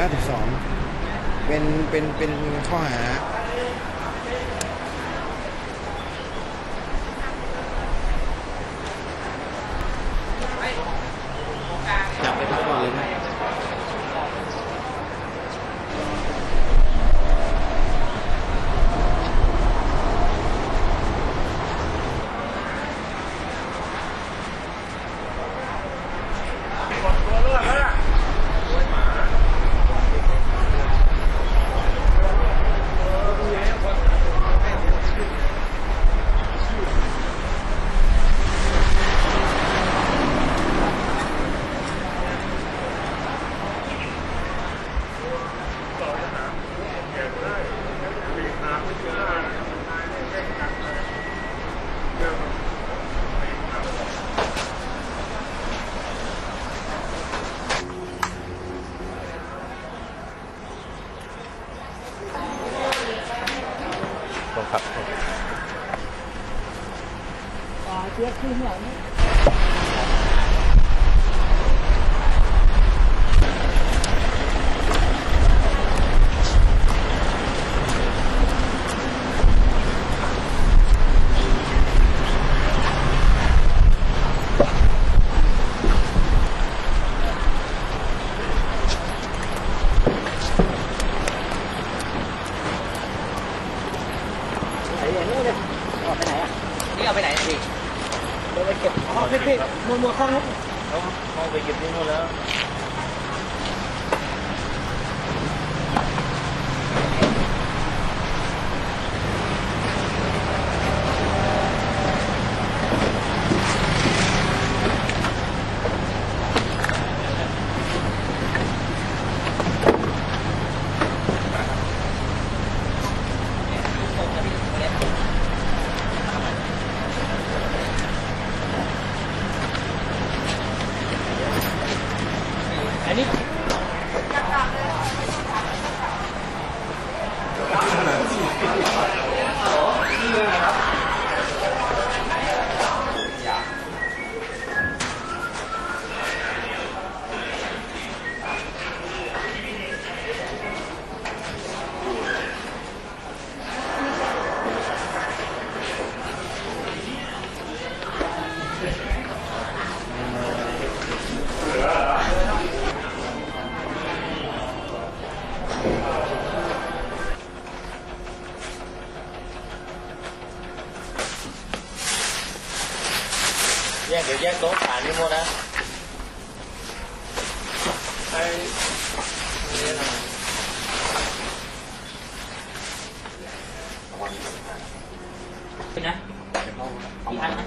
92 เป็นเป็นเป็นข้อหา 啊，只系听日。 นี่เอาไปไหนอะพี่เขาไปเก็บที่นู่นแล้ว giá tốt phải đi mô đã đây đây là Cái này. Ông ăn á.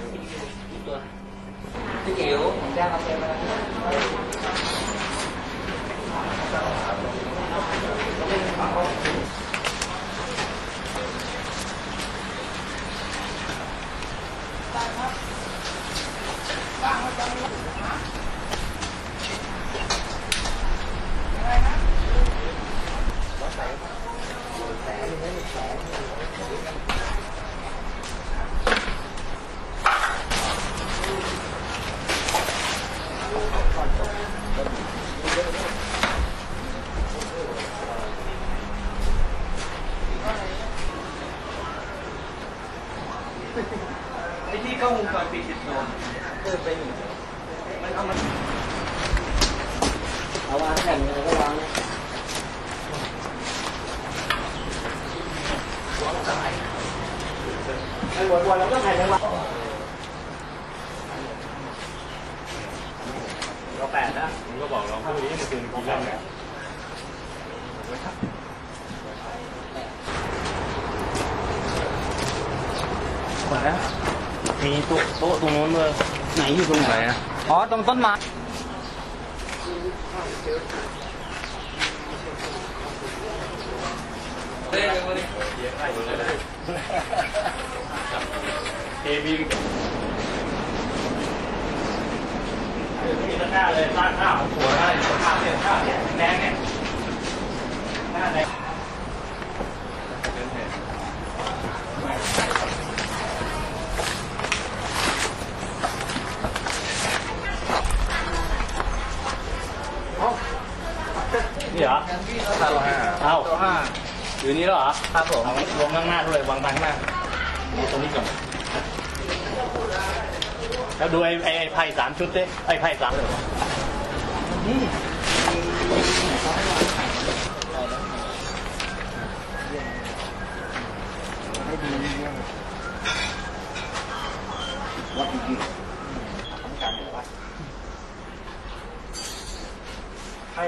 Cái kiểu mình ra vào xem. ไอ้ที่กล้องวงจรปิดติดโดนเออไปหนึ่งมันเอามันเอาวางแผ่นอะไรก็วางเนี่ยไอ้หัวหัวเราก็แผ่นยังวางเราแปดนะผมก็บอกเราพรุ่งนี้มาคืนกินเหล้าเนี่ย หมดแล้วมีโต๊ะโต๊ะตรงโน้นด้วย ไหนอยู่ตรงไหนอะอ๋อ ตรงต้นไม้ เอบีมีตะกร้าเลยสร้างข้าวหัวได้ข้าวเนี่ยข้าวเนี่ยแดงเนี่ยหน้าแดง นี่เ อยู่นี่แล้วเหรอครับผมเอาลงข้างหน้าด้วยวางตังข้างหน้าดูตรงนี้ก่อนแล้วดูไอ้ไอ้ไพ่สามชุดดิไอ้ไพ่สามเลยให้ดีเรื่องวัดดีไพ่